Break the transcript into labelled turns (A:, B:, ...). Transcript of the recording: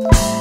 A: you